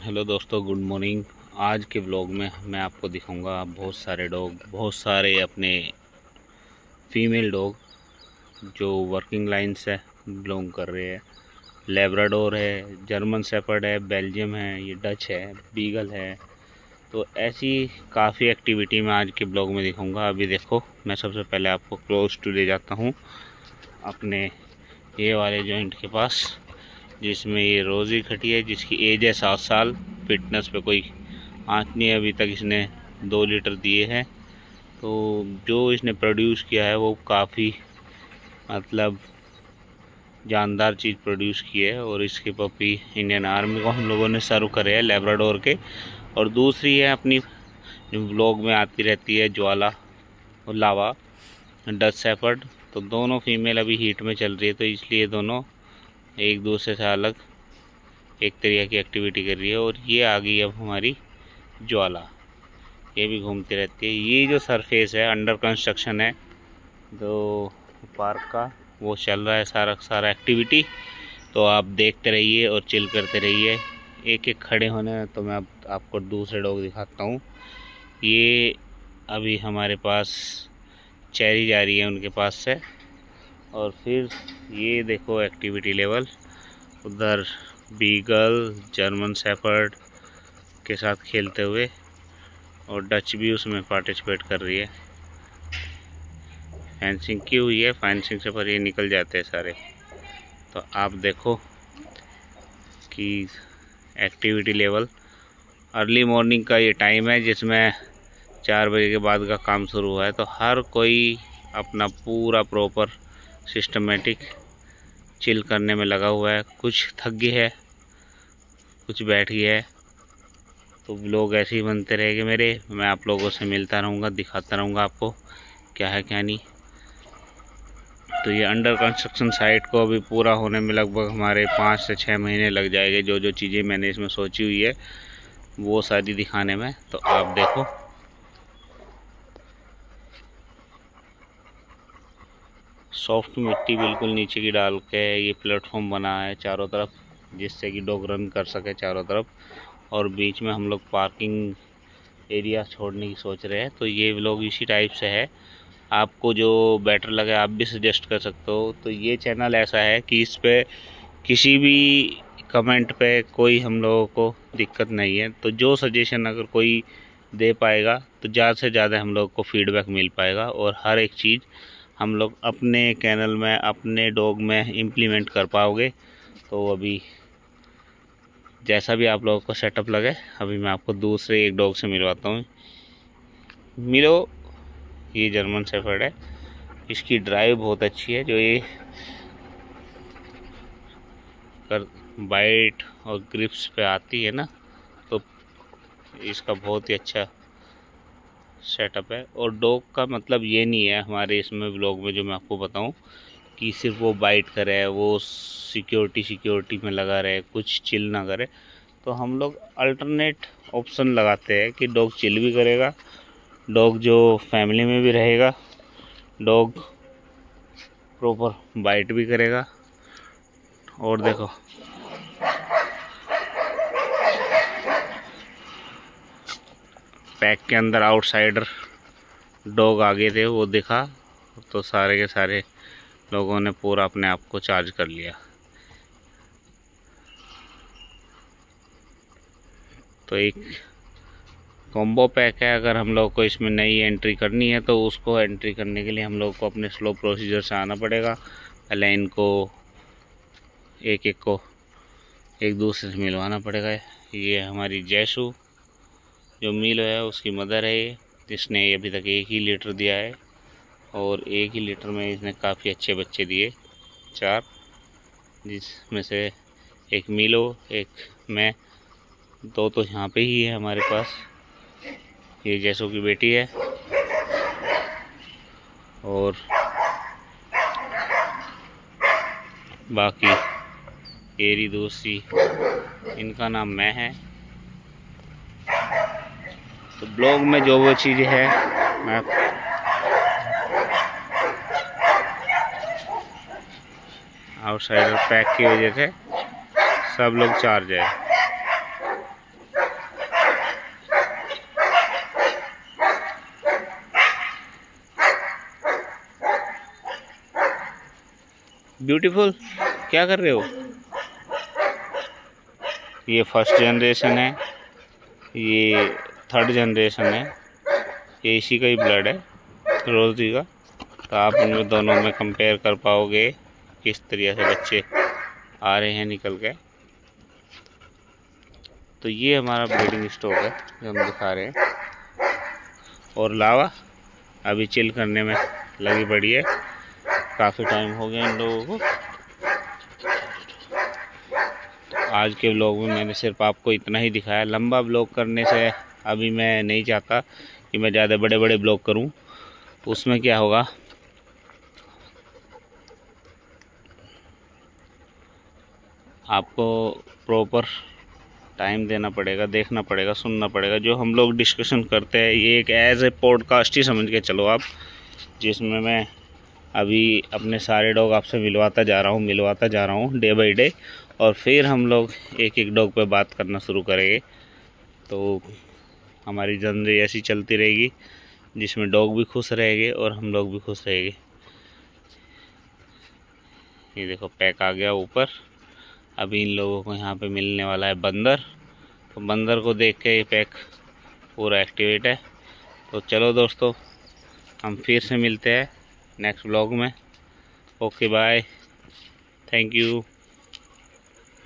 Hello दोस्तों, good morning. आज के ब्लॉग में मैं आपको दिखाऊँगा बहुत सारे डॉग, बहुत सारे अपने फीमेल डॉग जो वर्किंग लाइन से बिलोंग कर रहे हैं। लेब्राडोर है, जर्मन सेपर्ड है, बेल्जियम है, ये डच है, बीगल है। तो ऐसी काफ़ी एक्टिविटी मैं आज के ब्लॉग में दिखाऊँगा। अभी देखो, मैं सबसे पहले आपको क्लोज टू ले जाता हूँ अपने ये वाले जॉइंट के पास। जिसमें ये रोज़ी खटी है, जिसकी एज है सात साल। फिटनेस पे कोई आँच नहीं अभी तक इसने दो लीटर दिए हैं। तो जो इसने प्रोड्यूस किया है, वो काफ़ी मतलब जानदार चीज़ प्रोड्यूस की है और इसके पपी इंडियन आर्मी को हम लोगों ने सर्व करे हैं लेब्राडोर के। और दूसरी है अपनी जो व्लॉग में आती रहती है, ज्वाला और लावा डच सेफर्ड तो दोनों फीमेल अभी हीट में चल रही है तो इसलिए दोनों एक दूसरे से अलग एक तरीके की एक्टिविटी कर रही है और ये आ गई अब हमारी ज्वाला। ये भी घूमती रहती है। ये जो सरफेस है अंडर कंस्ट्रक्शन है तो पार्क का वो चल रहा है सारा सारा एक्टिविटी तो आप देखते रहिए और चिल करते रहिए। एक एक खड़े होने तो मैं अब आपको दूसरे डॉग दिखाता हूँ। ये अभी हमारे पास चेरी जा रही है, उनके पास से। और फिर ये देखो एक्टिविटी लेवल उधर बीगल जर्मन सेफर्ड के साथ खेलते हुए और डच भी उसमें पार्टिसिपेट कर रही है। फेंसिंग की हुई है फेंसिंग से पर ये निकल जाते हैं सारे। तो आप देखो कि एक्टिविटी लेवल अर्ली मॉर्निंग का ये टाइम है जिसमें चार बजे के बाद का काम शुरू हुआ है। तो हर कोई अपना पूरा प्रॉपर सिस्टमेटिक चिल करने में लगा हुआ है। कुछ थक गए है, कुछ बैठ गया है। तो लोग ऐसे ही बनते रहेंगे मेरे। मैं आप लोगों से मिलता रहूँगा, दिखाता रहूँगा आपको क्या है, क्या नहीं। तो ये अंडर कंस्ट्रक्शन साइट को अभी पूरा होने में लगभग हमारे पाँच से छः महीने लग जाएँगे। जो जो चीज़ें मैंने इसमें सोची हुई है, वो सारी दिखाने में। तो आप देखो। सॉफ्ट मिट्टी बिल्कुल नीचे की डाल के ये प्लेटफॉर्म बना है चारों तरफ़, जिससे कि डॉग रन कर सके चारों तरफ़। और बीच में हम लोग पार्किंग एरिया छोड़ने की सोच रहे हैं। तो ये लोग इसी टाइप से है। आपको जो बेटर लगे, आप भी सजेस्ट कर सकते हो। तो ये चैनल ऐसा है कि इस पर किसी भी कमेंट पे कोई हम लोगों को दिक्कत नहीं है। तो जो सजेशन अगर कोई दे पाएगा तो ज़्यादा से ज़्यादा हम लोग को फीडबैक मिल पाएगा। और हर एक चीज़ हम लोग अपने कैनल में, अपने डॉग में इम्प्लीमेंट कर पाओगे। तो अभी जैसा भी आप लोगों को सेटअप लगे, अभी मैं आपको दूसरे एक डॉग से मिलवाता हूँ। मिलो, ये जर्मन सेफर्ड है। इसकी ड्राइव बहुत अच्छी है, जो ये कर बाइट और ग्रिप्स पे आती है ना तो इसका बहुत ही अच्छा सेटअप है। और डॉग का मतलब ये नहीं है हमारे इसमें ब्लॉग में जो मैं आपको बताऊँ, कि सिर्फ़ वो बाइट करे वो सिक्योरिटी सिक्योरिटी में लगा रहे कुछ चिल ना करे। तो हम लोग अल्टरनेट ऑप्शन लगाते हैं कि डॉग चिल भी करेगा डॉग जो फैमिली में भी रहेगा डॉग प्रॉपर बाइट भी करेगा। और देखो। पैक के अंदर आउटसाइडर डॉग आ गए थे, वो दिखा तो सारे के सारे लोगों ने पूरा अपने आप को चार्ज कर लिया। तो एक कॉम्बो पैक है, अगर हम लोग को इसमें नई एंट्री करनी है तो उसको एंट्री करने के लिए हम लोग को अपने स्लो प्रोसीजर से आना पड़ेगा। पहले इनको एक एक को एक दूसरे से मिलवाना पड़ेगा। ये हमारी जैसू। जो मील है उसकी मदर है ये जिसने अभी तक एक ही लीटर दिया है और एक ही लीटर में इसने काफ़ी अच्छे बच्चे दिए, चार, जिसमें से एक मीलो, एक मैं, दो तो यहाँ पे ही है हमारे पास। ये जैसो की बेटी है और बाकी एरी दोस्ती, इनका नाम मैं है। तो ब्लॉग में जो वो चीज़ है, मैं आउटसाइडर पैक की वजह से सब लोग चार्ज है। ब्यूटीफुल क्या कर रहे हो? ये फ़र्स्ट जनरेशन है। ये थर्ड जनरेशन है। इसी का ही ब्लड है रोजी का। तो आप उनमें दोनों में कंपेयर कर पाओगे किस तरीके से बच्चे आ रहे हैं निकल के। तो ये हमारा ब्रीडिंग स्टॉक है, जो हम दिखा रहे हैं। और लावा, अभी चिल करने में लगी पड़ी है। काफ़ी टाइम हो गया इन लोगों को। आज के ब्लॉग में मैंने सिर्फ़ आपको इतना ही दिखाया। लंबा ब्लॉग करने से अभी मैं नहीं चाहता कि मैं ज़्यादा बड़े बड़े ब्लॉग करूँ। उसमें क्या होगा? आपको प्रॉपर टाइम देना पड़ेगा, देखना पड़ेगा, सुनना पड़ेगा। जो हम लोग डिस्कशन करते हैं, ये एक एज ए पॉडकास्ट ही समझ के चलो आप, जिसमें मैं अभी अपने सारे डॉग आपसे मिलवाता जा रहा हूँ, मिलवाता जा रहा हूँ डे बाई डे और फिर हम लोग एक एक डॉग पे बात करना शुरू करेंगे। तो हमारी जर्नी ऐसी चलती रहेगी, जिसमें डॉग भी खुश रहेंगे और हम लोग भी खुश रहेंगे। ये देखो, पैक आ गया ऊपर। अभी इन लोगों को यहाँ पे मिलने वाला है बंदर। तो बंदर को देख के ये पैक पूरा एक्टिवेट है। तो चलो दोस्तों, हम फिर से मिलते हैं नेक्स्ट ब्लॉग में। Okay bye thank you